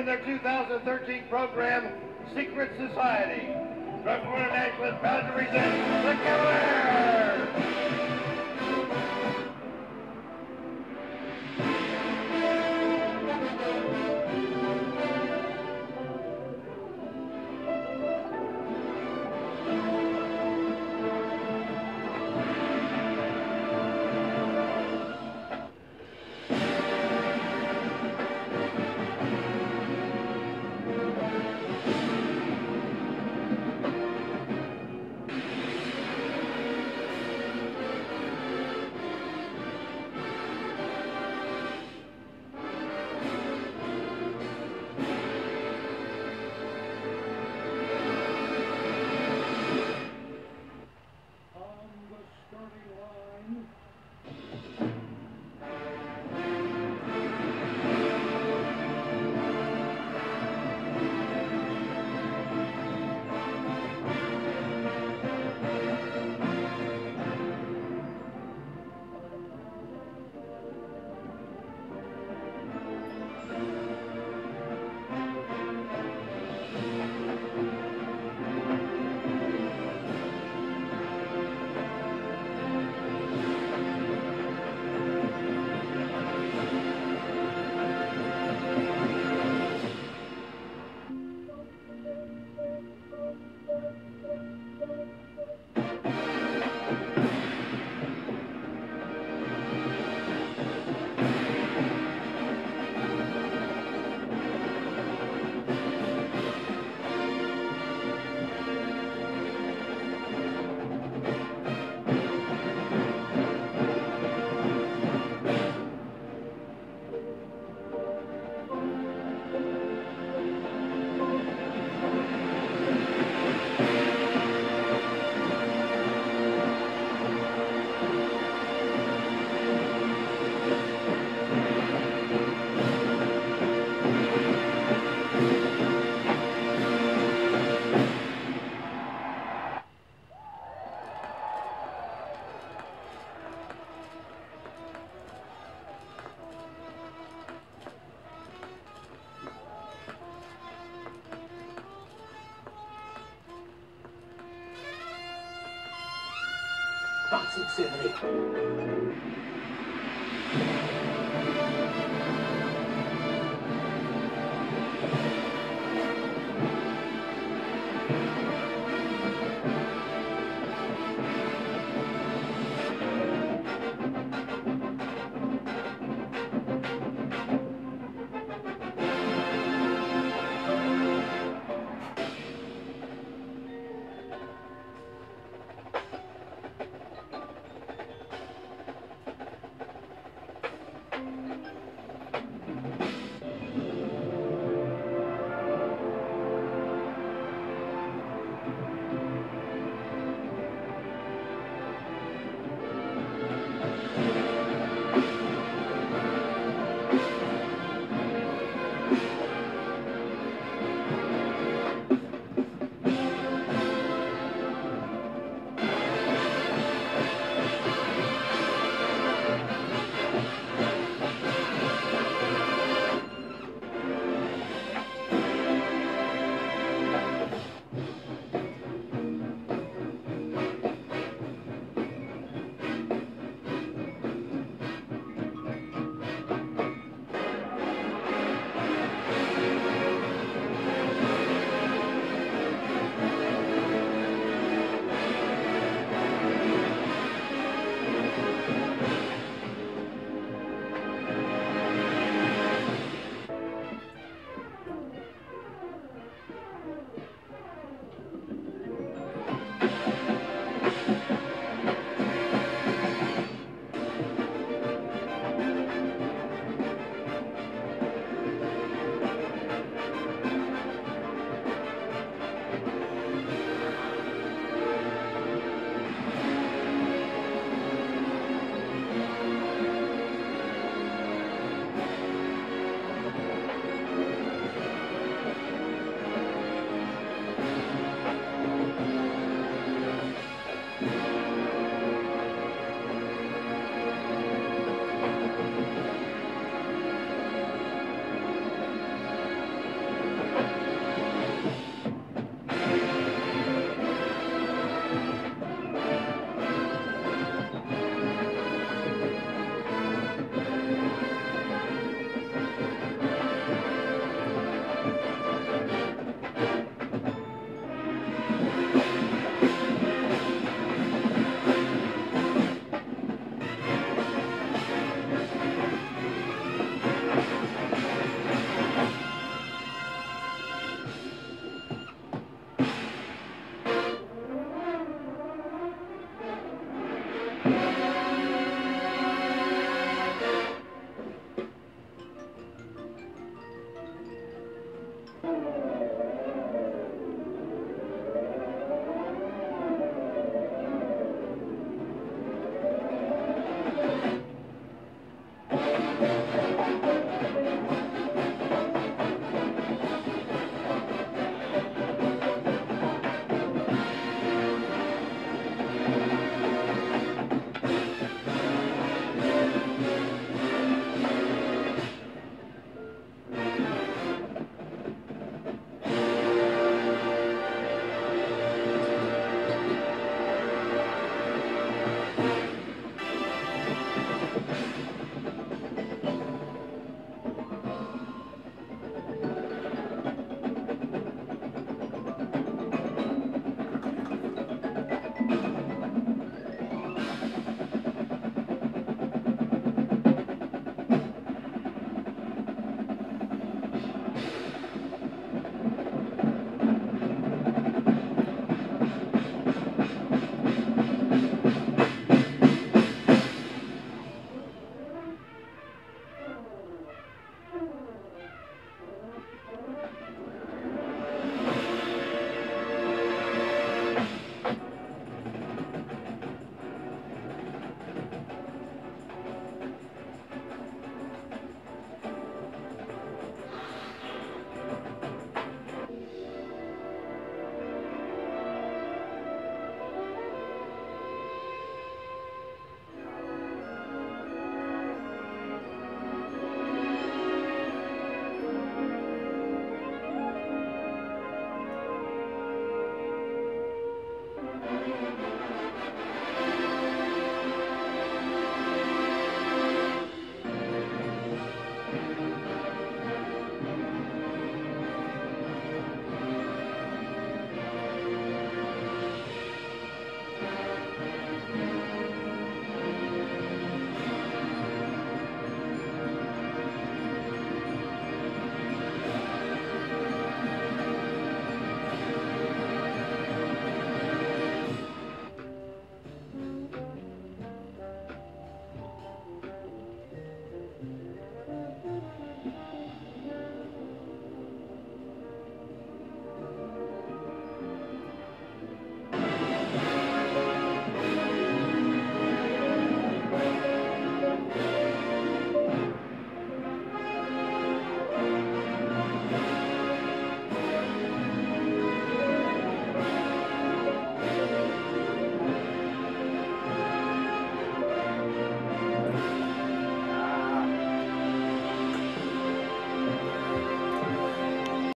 performing their 2013 program, Secret Society. From International is proud to present the Cavaliers! succéderai.